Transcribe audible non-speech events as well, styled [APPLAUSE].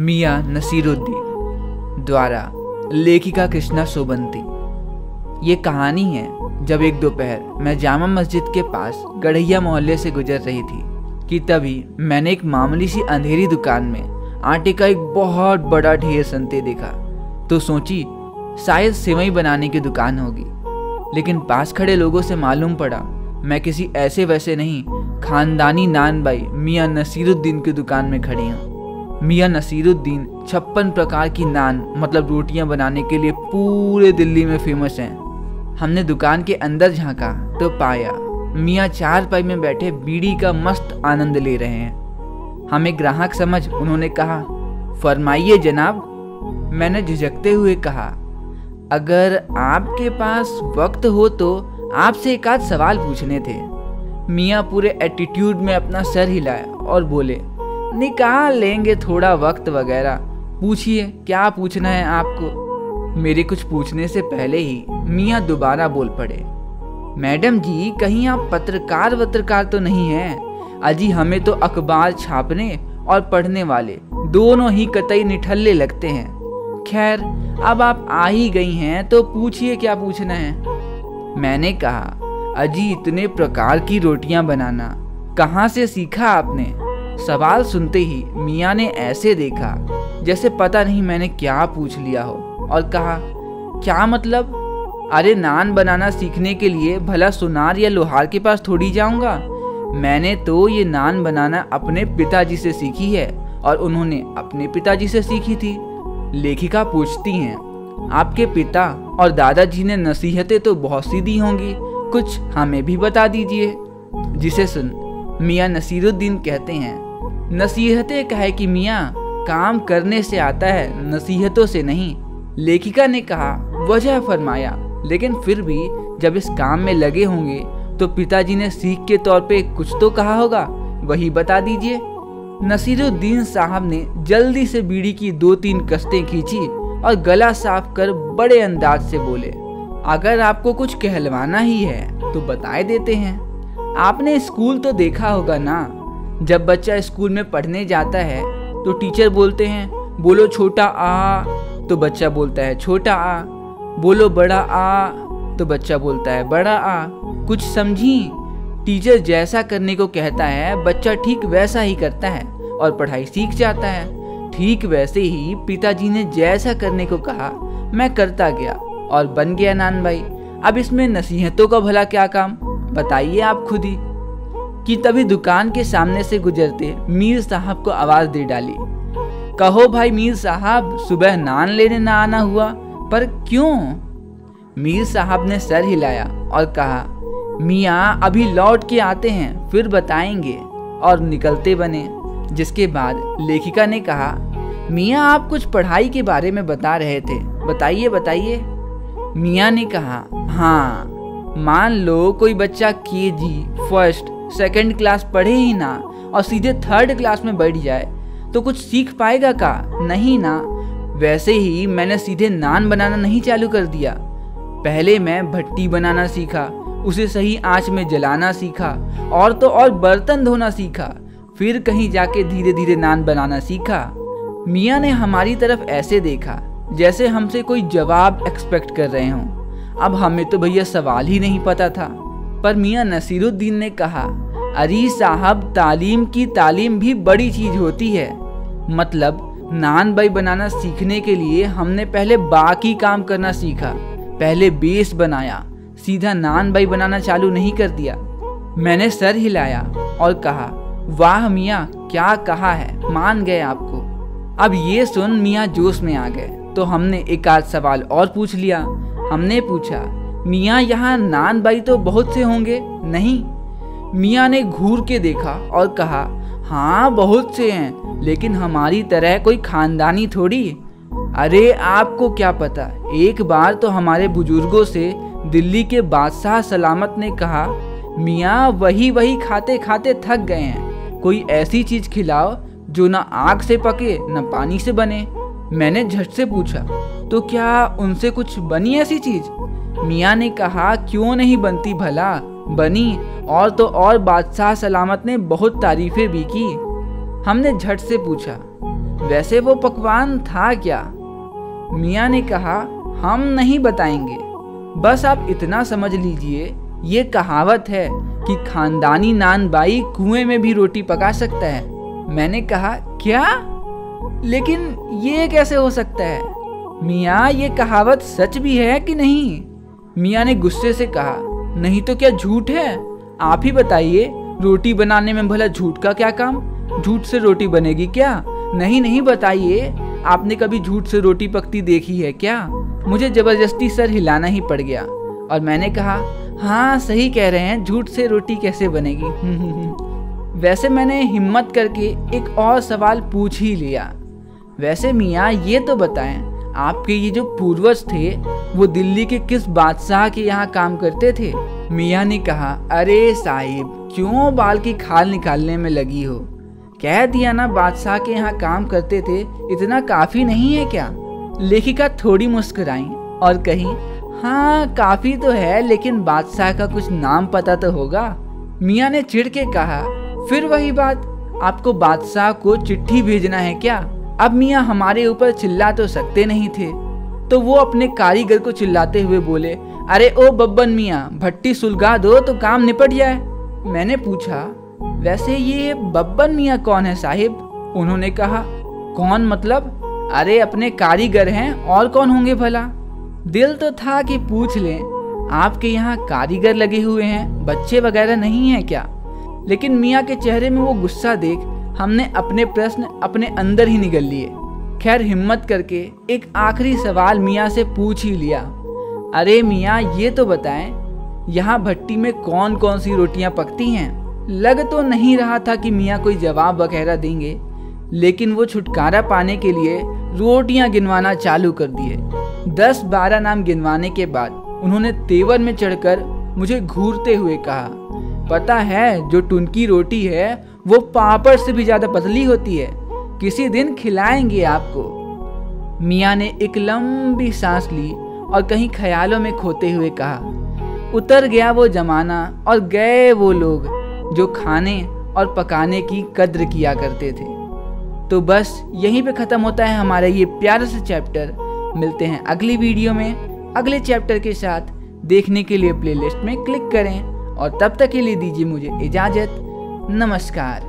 मियाँ नसीरुद्दीन द्वारा लेखिका कृष्णा सोबंती। ये कहानी है जब एक दोपहर मैं जामा मस्जिद के पास गढ़ैया मोहल्ले से गुजर रही थी कि तभी मैंने एक मामूली सी अंधेरी दुकान में आटे का एक बहुत बड़ा ढेर संते देखा। तो सोची, शायद सेवई बनाने की दुकान होगी। लेकिन पास खड़े लोगों से मालूम पड़ा, मैं किसी ऐसे वैसे नहीं, खानदानी नान बाई मियाँ नसीरुद्दीन की दुकान में खड़ी हूँ। मियाँ नसीरुद्दीन छप्पन प्रकार की नान मतलब रोटियाँ बनाने के लिए पूरे दिल्ली में फ़ेमस हैं। हमने दुकान के अंदर झांका तो पाया। मियाँ चार पाई में बैठे बीड़ी का मस्त आनंद ले रहे हैं। हमें ग्राहक समझ, उन्होंने कहा, फरमाइए जनाब। मैंने झिझकते हुए कहा, अगर आपके पास वक्त हो तो आपसे एक आध सवाल पूछने थे। मियाँ पूरे एटीट्यूड में अपना सर हिलाया और बोले निकाल लेंगे थोड़ा वक्त वगैरह। पूछिए, क्या पूछना है आपको? मेरे कुछ पूछने से पहले ही मियाँ दोबारा बोल पड़े। मैडम जी, कहीं आप पत्रकार वत्रकार तो नहीं हैं? अजी, हमें तो अखबार छापने और पढ़ने वाले दोनों ही कतई निठल्ले लगते हैं। खैर, अब आप आ ही गई हैं तो पूछिए क्या पूछना है? मैंने कहा, अजी, इतने प्रकार की रोटियाँ बनाना। कहाँ से सीखा आपने? सवाल सुनते ही मियाँ ने ऐसे देखा, जैसे पता नहीं मैंने क्या पूछ लिया हो, और कहा, क्या मतलब? अरे नान बनाना सीखने के लिए भला सुनार या लोहार के पास थोड़ी जाऊँगा? मैंने तो ये नान बनाना अपने पिताजी से सीखी है, और उन्होंने अपने पिताजी से सीखी थी। लेखिका पूछती हैं, आपके पिता और दादाजी ने नसीहतें तो बहुत सी दी होंगी, कुछ हमें भी बता दीजिए। जिसे सुन, मियाँ नसीरुद्दीन कहते हैं नसीहतें कहे कि मियाँ, काम करने से आता है, नसीहतों से नहीं। लेखिका ने कहा, वजह फरमाया, लेकिन फिर भी जब इस काम में लगे होंगे तो पिताजी ने सीख के तौर पे कुछ तो कहा होगा। वही बता दीजिए। नसीरुद्दीन साहब ने जल्दी से बीड़ी की दो तीन कस्तें खींची और गला साफ़ कर बड़े अंदाज से बोले, अगर आपको कुछ कहलवाना ही है तो बताए देते हैं। आपने स्कूल तो देखा होगा ना जब बच्चा स्कूल में पढ़ने जाता है तो टीचर बोलते हैं, बोलो छोटा आ। तो बच्चा बोलता है, छोटा आ। बोलो, बड़ा आ। तो बच्चा बोलता है, बड़ा आ। कुछ समझी? टीचर जैसा करने को कहता है, बच्चा ठीक वैसा ही करता है और पढ़ाई सीख जाता है। ठीक वैसे ही पिताजी ने जैसा करने को कहा, मैं करता गया और बन गया नान भाई। अब इसमें नसीहतों का भला क्या काम? बताइए आप खुद ही। कि तभी दुकान के सामने से गुजरते मीर साहब को आवाज़ दे डाली। कहो भाई मीर साहब, सुबह नान लेने ना आना हुआ, पर क्यों? मीर साहब ने सर हिलाया और कहा, मियाँ, अभी लौट के आते हैं, फिर बताएँगे। और निकलते बने, जिसके बाद लेखिका ने कहा, मियाँ, आप कुछ पढ़ाई के बारे में बता रहे थे, बताइए बताइए। मियाँ ने कहा हाँ मान लो कोई बच्चा के जी, फ़र्स्ट सेकंड क्लास पढ़े ही ना, और सीधे थर्ड क्लास में बैठ जाए तो कुछ सीख पाएगा का? नहीं ना। वैसे ही मैंने सीधे नान बनाना नहीं चालू कर दिया। पहले मैं भट्टी बनाना सीखा, उसे सही आँच में जलाना सीखा, और तो और बर्तन धोना सीखा, फिर कहीं जाके धीरे धीरे नान बनाना सीखा। मियाँ ने हमारी तरफ़ ऐसे देखा, जैसे हमसे कोई जवाब एक्सपेक्ट कर रहे हों। अब हमें तो भैया सवाल ही नहीं पता था। पर मियाँ नसीरुद्दीन ने कहा, अरी साहब, तालीम की तालीम भी बड़ी चीज़ होती है। मतलब नान बाई बनाना सीखने के लिए हमने पहले बाकी काम करना सीखा, पहले बेस बनाया, सीधा नान बाई बनाना चालू नहीं कर दिया। मैंने सर हिलाया और कहा, वाह मियाँ, क्या कहा है, मान गए आपको। अब ये सुन मियाँ जोश में आ गए तो हमने एक आध सवाल और पूछ लिया। हमने पूछा मियाँ यहाँ नान बाई तो बहुत से होंगे। नहीं, मियाँ ने घूर के देखा और कहा हाँ बहुत से हैं, लेकिन हमारी तरह कोई खानदानी थोड़ी? अरे, आपको क्या पता? एक बार तो हमारे बुज़ुर्गों से दिल्ली के बादशाह सलामत ने कहा, मियाँ वही वही खाते खाते थक गए हैं। कोई ऐसी चीज़ खिलाओ जो ना आग से पके, न पानी से बने। मैंने झट से पूछा तो क्या उनसे कुछ बनी ऐसी चीज़? मियाँ ने कहा, क्यों नहीं बनती भला? बनी, और तो और बादशाह सलामत ने बहुत तारीफें भी की। हमने झट से पूछा, वैसे वो पकवान था क्या? मियाँ ने कहा, हम नहीं बताएँगे। बस आप इतना समझ लीजिए, ये कहावत है कि खानदानी नान बाई कुएँ में भी रोटी पका सकता है। मैंने कहा, क्या? लेकिन ये कैसे हो सकता है? मियाँ, ये कहावत सच भी है कि नहीं? मियाँ ने गुस्से से कहा, नहीं तो क्या झूठ है? आप ही बताइए, रोटी बनाने में भला झूठ का क्या काम? झूठ से रोटी बनेगी क्या? नहीं नहीं बताइए, आपने कभी झूठ से रोटी पकती देखी है क्या? मुझे ज़बरदस्ती सर हिलाना ही पड़ गया। और मैंने कहा हाँ सही कह रहे हैं, झूठ से रोटी कैसे बनेगी? [LAUGHS] वैसे मैंने हिम्मत करके एक और सवाल पूछ ही लिया। वैसे मियाँ, ये तो बताएँ आपके ये जो पूर्वज थे, वो दिल्ली के किस बादशाह के यहाँ काम करते थे? मियाँ ने कहा, अरे साहिब, क्यों बाल की खाल निकालने में लगी हो? कह दिया ना, बादशाह के यहाँ काम करते थे, इतना काफ़ी नहीं है क्या? लेखिका थोड़ी मुस्कुराई और कही हाँ काफ़ी तो है, लेकिन बादशाह का कुछ नाम पता तो होगा? मियाँ ने चिढ़ के कहा, फिर वही बात, आपको बादशाह को चिट्ठी भेजना है क्या? अब मियाँ हमारे ऊपर चिल्ला तो सकते नहीं थे। तो वो अपने कारीगर को चिल्लाते हुए बोले, अरे ओ बब्बन मियाँ, भट्टी सुलगा दो तो काम निपट जाए। मैंने पूछा, वैसे ये बब्बन मियाँ कौन है साहिब? उन्होंने कहा, कौन मतलब? अरे अपने कारीगर हैं, और कौन होंगे भला? दिल तो था कि पूछ लें, आपके यहाँ कारीगर लगे हुए हैं, बच्चे वगैरह नहीं हैं क्या? लेकिन मियाँ के चेहरे में वो गुस्सा देख हमने अपने प्रश्न अपने अंदर ही निगल लिए। खैर, हिम्मत करके एक आखिरी सवाल मियाँ से पूछ ही लिया। अरे मियाँ, ये तो बताएँ, यहाँ भट्टी में कौन कौन सी रोटियाँ पकती हैं? लग तो नहीं रहा था कि मियाँ कोई जवाब वगैरह देंगे, लेकिन वो छुटकारा पाने के लिए रोटियाँ गिनवाना चालू कर दिए। दस बारह नाम गिनवाने के बाद उन्होंने तेवर में चढ़कर मुझे घूरते हुए कहा, पता है, जो टुनकी रोटी है वो पापड़ से भी ज़्यादा पतली होती है। किसी दिन खिलाएँगे आपको। मियाँ ने एक लंबी सांस ली और कहीं ख्यालों में खोते हुए कहा, उतर गया वो जमाना और गए वो लोग जो खाने और पकाने की कद्र किया करते थे। तो बस यहीं पे ख़त्म होता है हमारा ये प्यारा सा चैप्टर। मिलते हैं अगली वीडियो में। अगले चैप्टर के साथ देखने के लिए प्लेलिस्ट में क्लिक करें और तब तक के लिए दीजिए मुझे इजाज़त। नमस्कार।